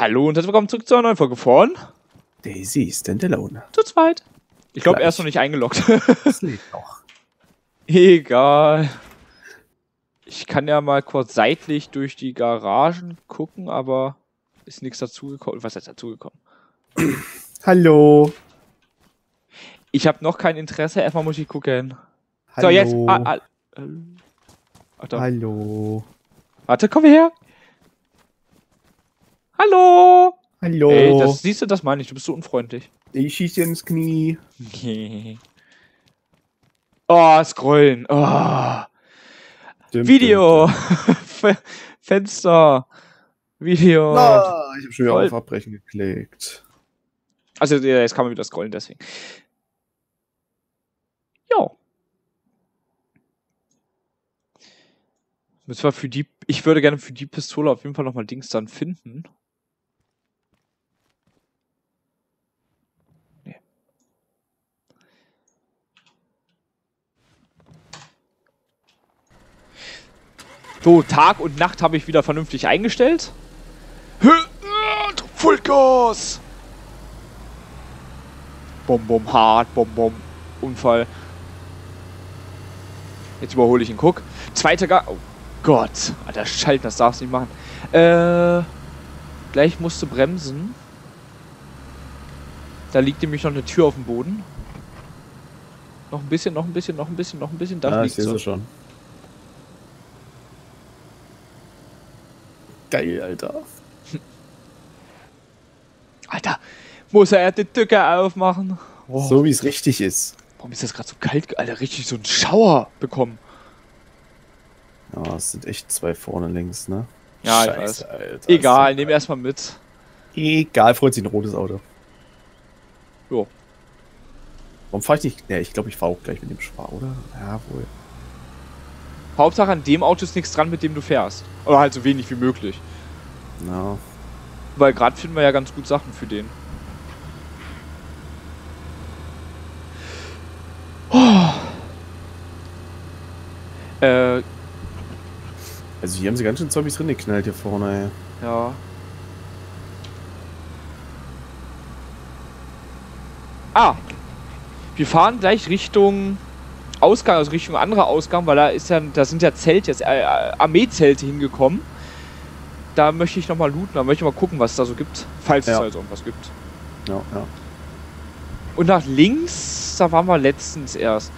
Hallo und herzlich willkommen zurück zu einer neuen Folge von Daisy Standalone. Zu zweit. Ich glaube, er ist noch nicht eingeloggt. Das liegt noch. Egal. Ich kann ja mal kurz seitlich durch die Garagen gucken, aber ist nichts dazugekommen. Was ist dazugekommen? Hallo. Ich habe noch kein Interesse. Erstmal muss ich gucken. Hallo. So, jetzt. Ah, ah, äh. Hallo. Warte, komm her. Hallo. Hallo. Ey, das siehst du, das meine ich. Du bist so unfreundlich. ich schieße ins Knie. oh, scrollen. Oh. Dum, Video. dum, Fe- Fenster. Video. dum. Ah, ich habe schon wieder Voll. auf Abbrechen geklickt. Also jetzt kann man wieder scrollen, deswegen. Ja. Müssen wir für die. Ich würde gerne für die Pistole auf jeden Fall nochmal Dings dann finden. So, Tag und Nacht habe ich wieder vernünftig eingestellt. Äh, Vollgas! Bom, bom, hart, bom, bom. Unfall. Jetzt überhole ich ihn, guck. Zweiter Gang. Oh Gott. Alter, Schalten, das darfst du nicht machen. Äh. Gleich musst du bremsen. Da liegt nämlich noch eine Tür auf dem Boden. Noch ein bisschen, noch ein bisschen, noch ein bisschen, noch ein bisschen. Da ah, ich liegt sehe sie. sie schon. Geil, Alter. Alter, muss er die Tücke aufmachen? Oh, So wie es richtig ist. Warum ist das gerade so kalt? Alter, richtig so ein Schauer bekommen. Ja, es sind echt zwei vorne links, ne? Ja, ich Scheiße, Alter. Egal, nehm erstmal mit. Egal, freut sich ein rotes Auto. Jo. Warum fahre ich nicht? Ja, ich glaube, ich fahre auch gleich mit dem Spar, oder? Ja, wohl. Hauptsache an dem Auto ist nichts dran, mit dem du fährst. Oder halt so wenig wie möglich. Na, Weil gerade finden wir ja ganz gut Sachen für den. Oh. Äh, also hier haben sie ganz schön Zombies drin geknallt hier vorne, ey. ja. Ah. Wir fahren gleich Richtung Ausgang, also Richtung anderer Ausgang, weil da ist ja, da sind ja Zelte, jetzt, äh, Armeezelte hingekommen. Da möchte ich nochmal looten, da möchte ich mal gucken, was es da so gibt. Falls es Ja. also irgendwas gibt. Ja, ja. Und nach links, da waren wir letztens erst.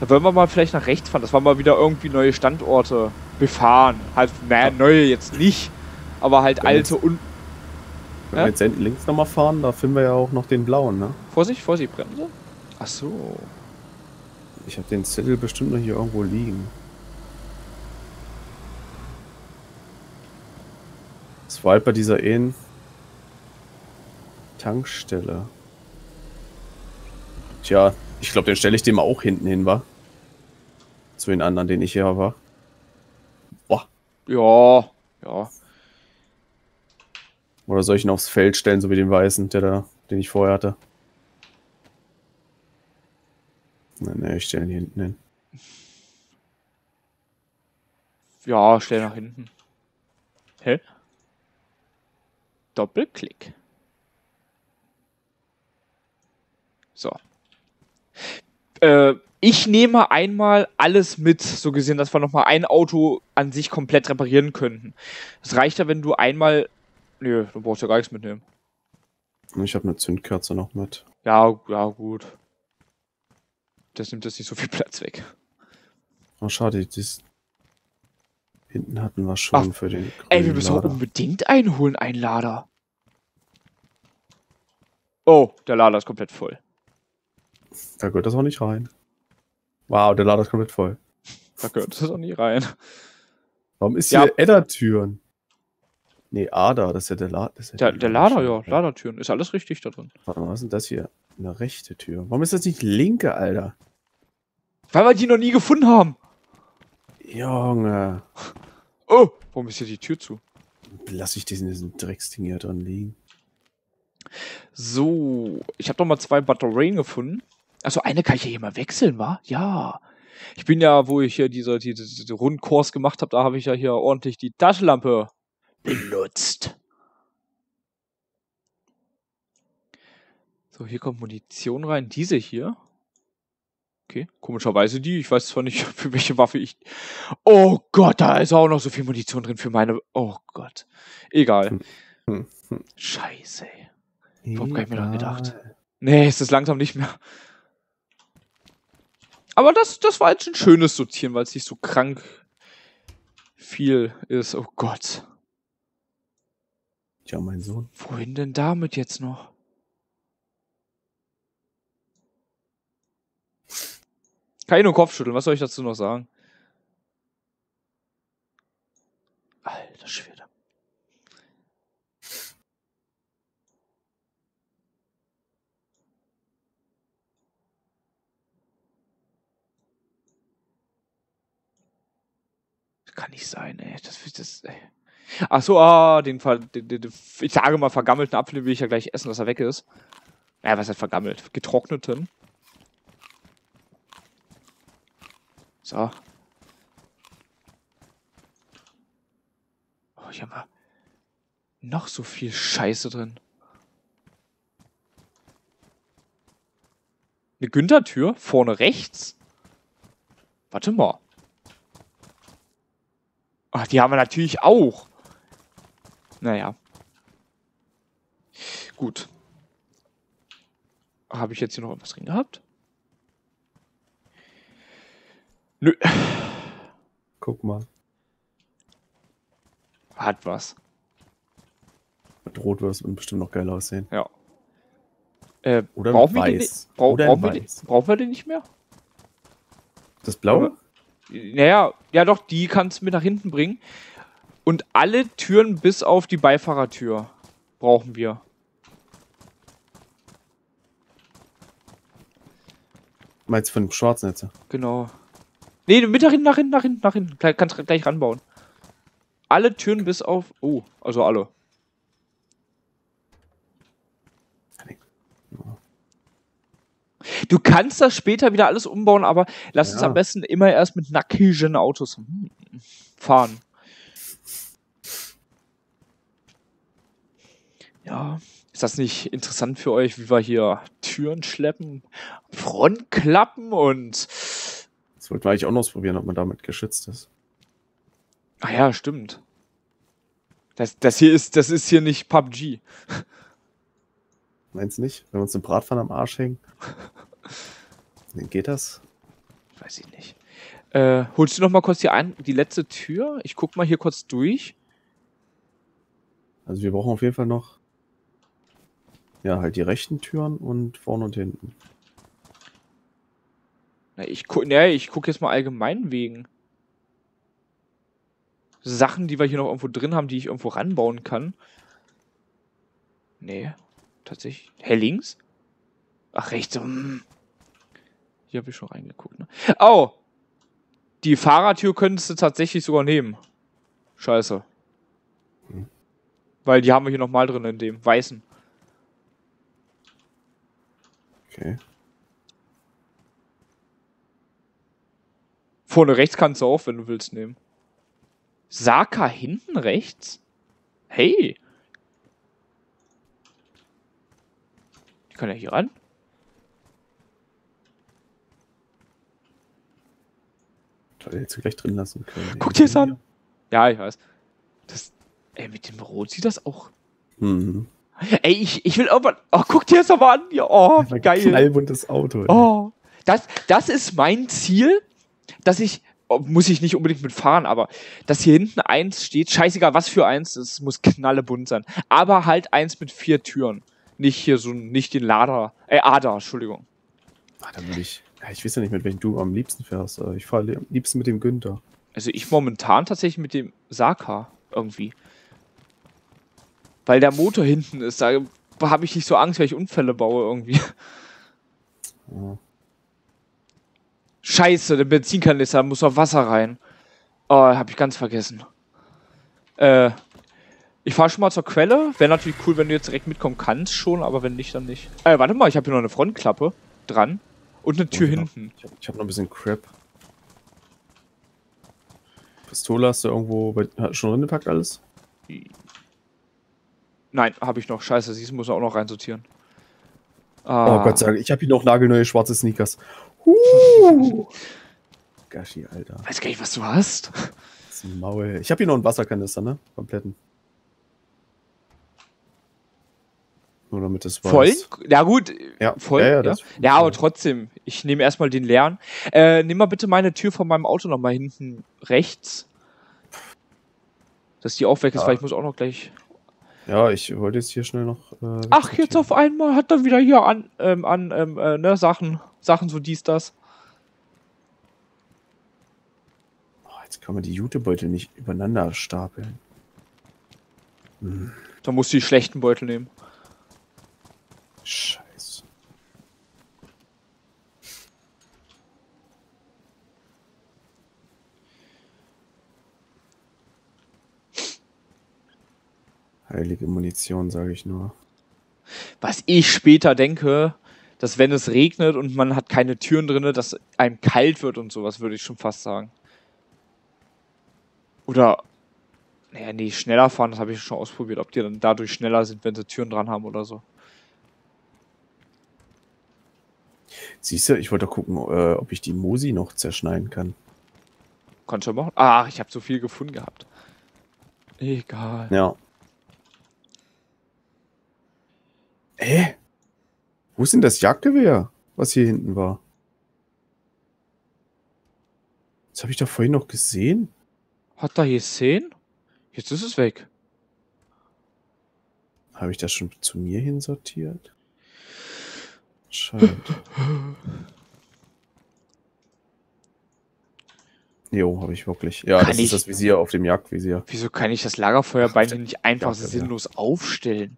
Da wollen wir mal vielleicht nach rechts fahren. Das waren mal wieder irgendwie neue Standorte befahren. Halt, naja, Ja. neue jetzt nicht. Aber halt Wenn alte und. Wenn Ja? wir jetzt links nochmal fahren, da finden wir ja auch noch den blauen, ne? Vorsicht, Vorsicht, Bremse. Ach so. Ich habe den Zettel bestimmt noch hier irgendwo liegen. Das war halt bei dieser einen Tankstelle. Tja, ich glaube, den stelle ich dem auch hinten hin, war. Zu den anderen, den ich hier war. Boah. Ja, ja. Oder soll ich ihn aufs Feld stellen, so wie den weißen, der da, den ich vorher hatte? Nein, nein, ich stelle ihn hier hinten hin. Ja, schnell nach hinten. Hä? Doppelklick. So. Äh, ich nehme einmal alles mit, so gesehen, dass wir nochmal ein Auto an sich komplett reparieren könnten. Es reicht ja, wenn du einmal. Nö, du brauchst ja gar nichts mitnehmen. Ich habe eine Zündkerze noch mit. Ja, ja, gut. Das nimmt jetzt nicht so viel Platz weg. Oh, schade, das hinten hatten wir schon Ach, für den. Ey, wir müssen Lader. unbedingt einholen, einen Lader. Oh, der Lader ist komplett voll. Da gehört das auch nicht rein. Wow, der Lader ist komplett voll. Da gehört das auch nicht rein. Warum ist Ja. hier Edda-Türen? Nee, Ada, das ist ja der Lader. Ja Der, der Lader, ja. Ladertüren. Ist alles richtig da drin. Warte mal, was ist denn das hier? Eine rechte Tür. Warum ist das nicht linke, Alter? Weil wir die noch nie gefunden haben. Junge. Oh, warum ist hier die Tür zu? Lass ich diesen, diesen Drecksding hier dran liegen. So, ich habe doch mal zwei Batterien gefunden. Also eine kann ich ja hier mal wechseln, wa? Ja. Ich bin ja, wo ich hier diese, diese, diese Rundkurs gemacht habe, da habe ich ja hier ordentlich die Taschenlampe benutzt. So, hier kommt Munition rein. Diese hier. Okay, komischerweise die. Ich weiß zwar nicht, für welche Waffe ich. Oh Gott, da ist auch noch so viel Munition drin für meine. Oh Gott. Egal. Hm, hm, hm. Scheiße. ey. Warum hab ich mir dran gedacht? Nee, ist das langsam nicht mehr. Aber das, das war jetzt ein schönes Sortieren, weil es nicht so krank viel ist. Oh Gott. Tja, mein Sohn. Wohin denn damit jetzt noch? Kann ich nur Kopfschütteln, was soll ich dazu noch sagen? Alter Schwede. Kann nicht sein, ey. Das, das, ey. Ach so, ah, den, den, den, ich sage mal vergammelten Apfel, den will ich ja gleich essen, dass er weg ist. Ja, was heißt vergammelt? Getrockneten. So. Oh, hier haben wir noch so viel Scheiße drin. Eine Günther-Tür vorne rechts. Warte mal. Ach, die haben wir natürlich auch. Naja. Gut. Habe ich jetzt hier noch irgendwas drin gehabt? Nö. Guck mal. Hat was. Mit Rot wird es bestimmt noch geil aussehen. Ja. Äh, Oder brauchen wir den, Weiß. brau Oder brauchen, wir den, brauchen wir den nicht mehr? Das Blaue? Naja, ja doch, die kannst du mit nach hinten bringen. Und alle Türen bis auf die Beifahrertür brauchen wir. Meinst du von dem schwarzen jetzt? Genau. Nee, mit nach hinten, nach hinten, nach hinten, nach hinten. Kannst du gleich ranbauen. Alle Türen bis auf. Oh, also alle. Du kannst das später wieder alles umbauen, aber lass uns Ja. am besten immer erst mit nackigen Autos hm, fahren. Ja, ist das nicht interessant für euch, wie wir hier Türen schleppen, Frontklappen und. Das wir eigentlich auch noch ausprobieren, ob man damit geschützt ist. Ah ja, stimmt. Das, das hier ist, das ist hier nicht PUBG. Meinst du nicht? Wenn wir uns eine Bratpfanne am Arsch hängen? Dann geht das? Weiß ich nicht. Äh, holst du noch mal kurz die, ein, die letzte Tür? Ich guck mal hier kurz durch. Also wir brauchen auf jeden Fall noch ja, halt die rechten Türen und vorne und hinten. Na, ich guck, nee, ich guck jetzt mal allgemein wegen. Sachen, die wir hier noch irgendwo drin haben, die ich irgendwo ranbauen kann. Nee, tatsächlich. Hä, links? Ach, rechts. hm. Hier habe ich schon reingeguckt. Ne? Oh! Die Fahrertür könntest du tatsächlich sogar nehmen. Scheiße. Hm. Weil die haben wir hier nochmal drin in dem weißen. Okay. Vorne rechts kannst du auch, wenn du willst, nehmen. Saka hinten rechts? Hey! Die kann ja hier ran. Ich hätte jetzt gleich drin lassen können. Guck dir das an. Ja, ich weiß. Das, ey, mit dem Rot sieht das auch. Mhm. Ey, ich, ich will irgendwann. Oh, guck dir das aber an. Ja, oh, Ein geil. Knallbuntes Auto. ey. Oh. Das, das ist mein Ziel, dass ich. oh, Muss ich nicht unbedingt mitfahren, aber dass hier hinten eins steht, scheißegal was für eins, es muss knallebunt sein. Aber halt eins mit vier Türen. Nicht hier so, nicht den Lader, äh, Ader, Entschuldigung. Ah, dann würde ich. Ich weiß ja nicht, mit welchem du am liebsten fährst. Ich fahre am liebsten mit dem Günther. Also ich momentan tatsächlich mit dem Saka irgendwie. Weil der Motor hinten ist, da habe ich nicht so Angst, weil ich Unfälle baue irgendwie. Ja. Scheiße, der Benzinkanister muss auf Wasser rein. Oh, hab ich ganz vergessen. Äh, ich fahre schon mal zur Quelle. Wäre natürlich cool, wenn du jetzt direkt mitkommen kannst schon, aber wenn nicht, dann nicht. Äh, warte mal, ich habe hier noch eine Frontklappe dran und eine Tür genau. hinten. Ich habe hab noch ein bisschen Crap. Pistole hast du irgendwo bei, hat schon reingepackt alles? Nein, habe ich noch. Scheiße, siehst du, muss auch noch reinsortieren. Ah, Oh Gott sei Dank, ich habe hier noch nagelneue schwarze Sneakers. Uh. Gashi, Alter. Weiß gar nicht, was du hast. Das Maul. Ich habe hier noch einen Wasserkanister, ne? Kompletten. Nur damit es weiß. Vollen? Ja, gut. Ja, Voll? ja, Ja, ja, das- ja, aber trotzdem. Ich nehme erstmal den leeren. Äh, nimm mal bitte meine Tür von meinem Auto nochmal hinten rechts. Dass die auch weg ist, weil ich muss auch noch gleich. Ja, ich wollte jetzt hier schnell noch. Äh, Ach, jetzt auf einmal hat er wieder hier an, ähm, an ähm, äh, ne, Sachen. Sachen so dies, das. Oh, jetzt kann man die Jutebeutel nicht übereinander stapeln. Hm, Da musst du die schlechten Beutel nehmen. Scheiße. Heilige Munition, sage ich nur. Was ich später denke, dass wenn es regnet und man hat keine Türen drinne, dass einem kalt wird und sowas, würde ich schon fast sagen. Oder, naja, nee, schneller fahren, das habe ich schon ausprobiert, ob die dann dadurch schneller sind, wenn sie Türen dran haben oder so. Siehst du, ich wollte doch gucken, äh, ob ich die Mosi noch zerschneiden kann. Kannst du machen? Ach, ich habe so viel gefunden gehabt. Egal. Ja. Hä? Wo ist denn das Jagdgewehr, was hier hinten war? Das habe ich doch vorhin noch gesehen. Hat er hier 10? Jetzt ist es weg. Habe ich das schon zu mir hin sortiert? Scheint. Jo, habe ich wirklich. Ja, Kann das ich- ist das Visier auf dem Jagdvisier. Wieso kann ich das Lagerfeuerbein nicht einfach ja. sinnlos aufstellen?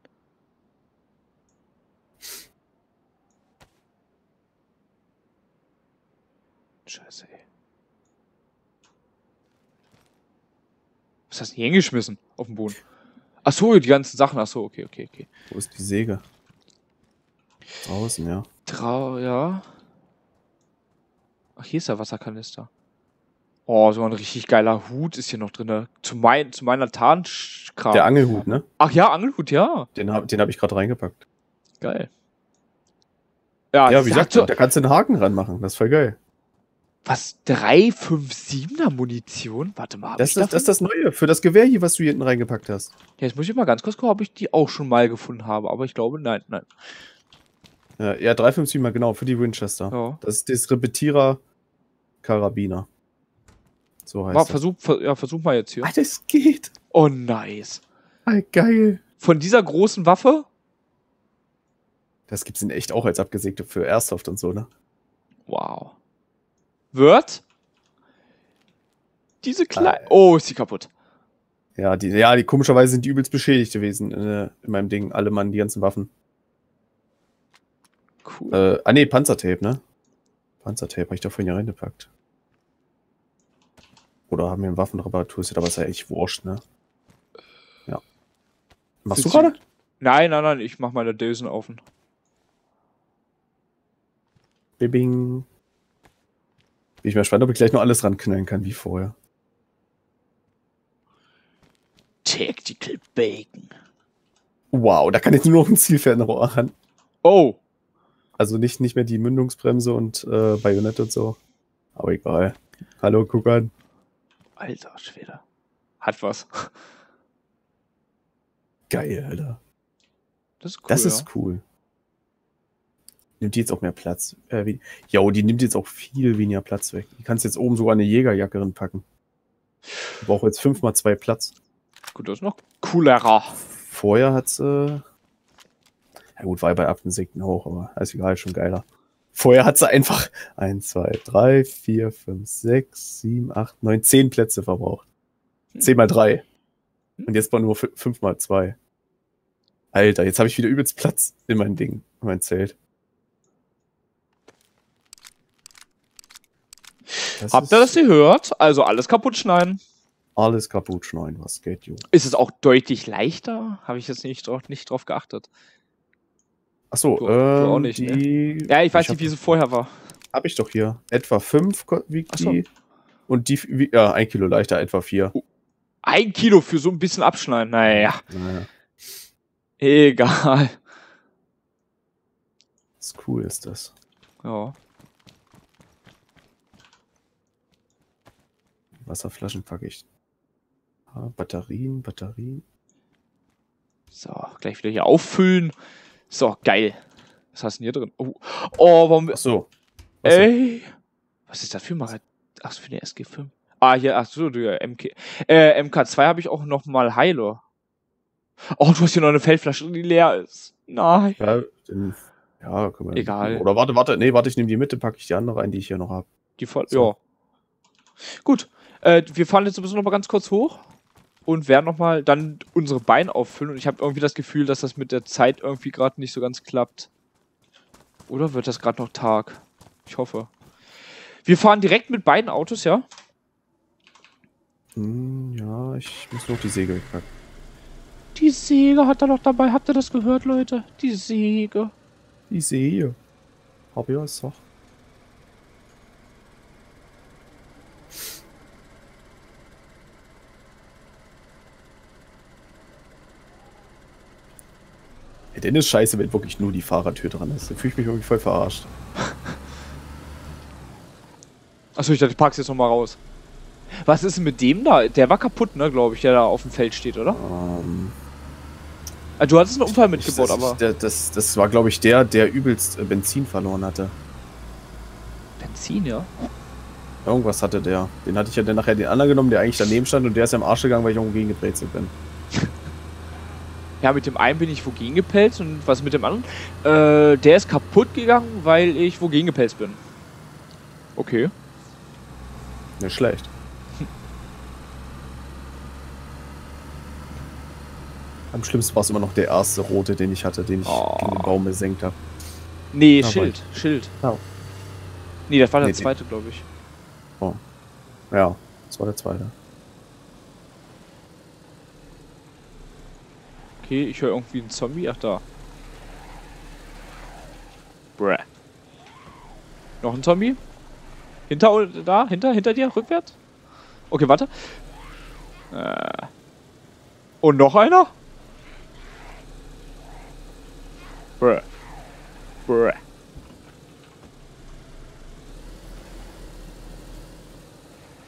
Scheiße, ey. Was hast du denn hier hingeschmissen? Auf den Boden. Ach so, die ganzen Sachen. Ach so, okay, okay, okay. Wo ist die Säge? Draußen, ja. Trau, ja. Ach, hier ist der Wasserkanister. Oh, so ein richtig geiler Hut ist hier noch drin. Zu, mein, zu meiner Tarnkram. Der Angelhut, ne? Ach ja, Angelhut, ja. Den habe den hab ich gerade reingepackt. Geil. Ja, Ja, wie sagt gesagt, da kannst du einen Haken ranmachen. Das ist voll geil. Was? 357er Munition? Warte mal, Das ist, das ist das Neue für das Gewehr hier, was du hier hinten reingepackt hast. Ja, jetzt muss ich mal ganz kurz gucken, ob ich die auch schon mal gefunden habe. Aber ich glaube, nein, nein. Ja, ja 357 mal genau, für die Winchester. Ja. Das ist das Repetierer Karabiner. So heißt Mal, das. versuch, ver, ja, versuch mal jetzt hier. Alter, es geht. Oh, nice. Ah, geil. Von dieser großen Waffe? Das gibt's in echt auch als abgesägte für Airsoft und so, ne? Wow. Wird? Diese kleine. Alter. Oh, ist die kaputt. Ja, die, ja, die komischerweise sind die übelst beschädigt gewesen äh, in meinem Ding. Alle Mann, die ganzen Waffen. Cool. Äh, ah, nee, Panzertape, ne? Panzertape habe ich da vorhin ja reingepackt. Oder haben wir ein Waffenreparaturset, aber ist ja echt wurscht, ne? Ja. Machst du Sind sie- gerade? Nein, nein, nein, ich mach meine Dösen offen. Bibing. Bin ich mal gespannt, ob ich gleich noch alles ranknallen kann, wie vorher. Tactical Bacon. Wow, da kann jetzt nur noch ein Zielfernrohr ran. Oh, Also nicht, nicht mehr die Mündungsbremse und äh, Bajonett und so. Aber egal. Hallo, guck an. alter Schwede. Hat was. Geil, Alter. Das ist cool. Das ja. ist cool. Nimmt die jetzt auch mehr Platz? Äh, wie, jo, die nimmt jetzt auch viel weniger Platz weg. Die kannst jetzt oben sogar eine Jägerjacke packen. Ich brauche jetzt fünfmal zwei Platz. Gut, das ist noch coolerer. Vorher hat's, äh, ja gut, war ja bei Affensekten auch, aber ist egal, schon geiler. Vorher hat sie einfach 1, 2, 3, 4, 5, 6, 7, 8, 9, 10 Plätze verbraucht. 10 mal 3. Und jetzt war nur 5 mal 2. Alter, jetzt habe ich wieder übelst Platz in mein Ding, in mein Zelt. Das Habt ihr das gehört? Also alles kaputt schneiden. Alles kaputt schneiden, was geht, jo. Ist es auch deutlich leichter? Habe ich jetzt nicht, drauf- nicht drauf geachtet. Achso, du ähm, auch nicht, ne? die. Ja, ich weiß hab- nicht, wie sie vorher war. Hab ich doch hier. Etwa 5 wiegt so. die. Und die, wie- ja, ein Kilo leichter, etwa 4. Ein Kilo für so ein bisschen abschneiden. Naja, Naja. egal. Das ist cool ist das. Ja. Wasserflaschen packe ich. Ah, Batterien, Batterien. So, gleich wieder hier auffüllen. So, geil. Was hast du denn hier drin? Oh, oh warum. Ach so. Was? Ey. Was ist das für Magazin? Ach, für die SG5. Ah, hier, ach so, der MK. Äh, MK2 habe ich auch noch mal Heiler. Oh, du hast hier noch eine Feldflasche, die leer ist. Nein. Ja, den, ja, können wir. Egal. Oder warte, warte, nee, warte, ich nehme die Mitte, packe ich die andere rein, die ich hier noch habe. Die voll, So. ja. Gut. Äh, wir fahren jetzt ein bisschen noch mal ganz kurz hoch und werden noch mal dann unsere Beine auffüllen. Und ich habe irgendwie das Gefühl, dass das mit der Zeit irgendwie gerade nicht so ganz klappt. Oder wird das gerade noch Tag? Ich hoffe. Wir fahren direkt mit beiden Autos, ja? Hm, ja, ich muss noch die Segel wegpacken. Die Säge hat er noch dabei. Habt ihr das gehört, Leute? Die Säge. Die Säge. Hab ich es doch. Ja, denn ist scheiße, wenn wirklich nur die Fahrertür dran ist. Da fühle ich mich irgendwie voll verarscht. Achso, ich dachte, ich pack's jetzt noch mal raus. Was ist denn mit dem da? Der war kaputt, ne, glaube ich, der da auf dem Feld steht, oder? Ähm, Ah, du hattest einen Unfall mitgebaut, aber. der, das, das war, glaube ich, der, der übelst äh, Benzin verloren hatte. Benzin, ja? Irgendwas hatte der. Den hatte ich ja dann nachher den anderen genommen, der eigentlich daneben stand und der ist ja im Arsch gegangen, weil ich irgendwo gegengebrezelt bin. Ja, mit dem einen bin ich wogegen gepelzt und was mit dem anderen? Äh, der ist kaputt gegangen, weil ich wogegen gepelzt bin. Okay. Nicht schlecht. Am schlimmsten war es immer noch der erste rote, den ich hatte, den ich Oh. gegen den Baum gesenkt habe. Nee, Ja, Schild, Schild. Ja. Nee, das war der Nee, zweite, glaube ich. Ja, das war der zweite. Okay, ich höre irgendwie einen Zombie. Ach, da. Bruh. Noch ein Zombie? Hinter, oder da? Hinter? Hinter dir? Rückwärts? Okay, warte. Äh. Und noch einer? Bruh. Bruh.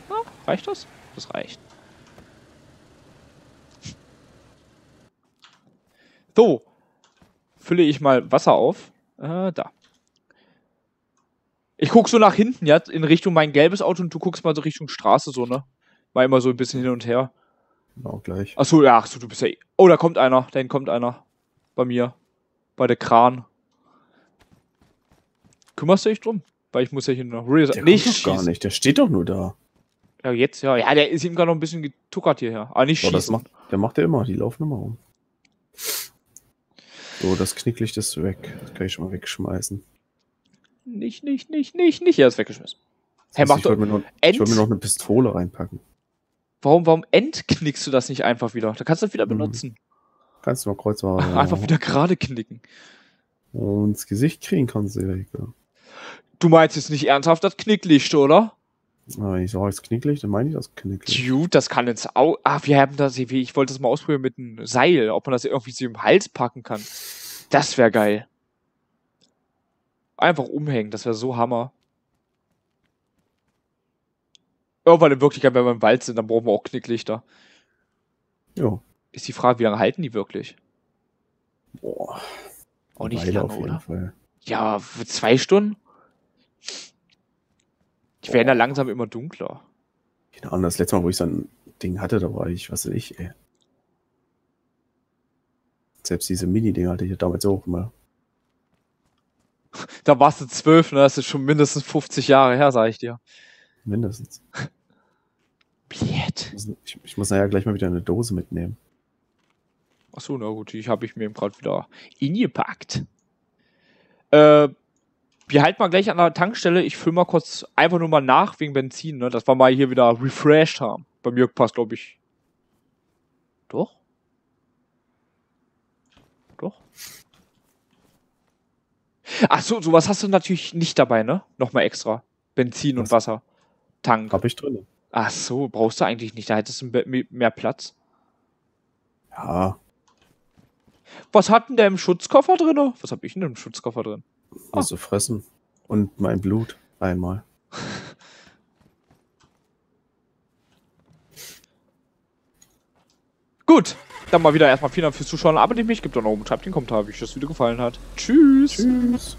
Ah, reicht das? Das reicht. So. Fülle ich mal Wasser auf. Äh, da. Ich guck so nach hinten, ja, in Richtung mein gelbes Auto und du guckst mal so Richtung Straße, so, ne? Mal immer so ein bisschen hin und her. Genau, gleich. Achso, ja, ach so, du bist ja. eh- Oh, da kommt einer. Da kommt einer. Bei mir. Bei der Kran. Kümmerst du dich drum? Weil ich muss ja hier noch Der nicht kommt gar nicht, der steht doch nur da. Ja, jetzt, ja. Ja, der ist ihm gerade noch ein bisschen getuckert hierher. Aber nicht schießen. das macht, der macht er immer, die laufen immer rum. So, das Knicklicht ist weg. Das kann ich schon mal wegschmeißen. Nicht, nicht, nicht, nicht, nicht. Er ist weggeschmissen. Hey, Das mach ich doch. wollte mir, noch- End. ich wollte mir noch eine Pistole reinpacken. Warum, warum entknickst du das nicht einfach wieder? Da kannst du das wieder Mhm. benutzen. Kannst du mal Kreuzfahrer Einfach wieder gerade knicken. Und ins Gesicht kriegen kannst du direkt. Ja. Du meinst jetzt nicht ernsthaft das Knicklicht, oder? Aber wenn ich sage, das Knicklicht, dann meine ich das Knicklicht. Dude, das kann ins Au. Ah, wir haben das. Ich ich wollte das mal ausprobieren mit einem Seil, ob man das irgendwie so im Hals packen kann. Das wäre geil. Einfach umhängen, das wäre so Hammer. Irgendwann in Wirklichkeit, wenn wir im Wald sind, dann brauchen wir auch Knicklichter. Ja. Ist die Frage, wie lange halten die wirklich? Boah. Auch nicht lange, auf jeden oder? Fall. Ja, für zwei Stunden? Die werden ja langsam immer dunkler. Keine Ahnung, das letzte Mal, wo ich so ein Ding hatte, da war ich, was weiß ich, ey. Selbst diese Mini-Dinger hatte ich ja damals auch immer. Da warst du zwölf, ne? Das ist schon mindestens 50 Jahre her, sag ich dir. Mindestens. Blöd. Ich, ich muss nachher gleich mal wieder eine Dose mitnehmen. Achso, na gut, die habe ich mir eben gerade wieder ingepackt. Äh, wir halten mal gleich an der Tankstelle. Ich fülle mal kurz einfach nur mal nach wegen Benzin, ne? Dass wir mal hier wieder refreshed haben. Bei mir passt, glaube ich. Doch? Doch? Ach so, sowas hast du natürlich nicht dabei, ne? Nochmal extra. Benzin und Was? Wasser. Tank. Hab ich drin. Ach so, brauchst du eigentlich nicht. Da hättest du me- mehr Platz. Ja, Was hat denn der im Schutzkoffer drin? Was hab ich denn im Schutzkoffer drin? Also fressen. Und mein Blut einmal. Gut, dann mal wieder erstmal vielen Dank fürs Zuschauen. Abonniert mich, gebt doch noch oben, schreibt den Kommentar, wie euch das Video gefallen hat. Tschüss. Tschüss.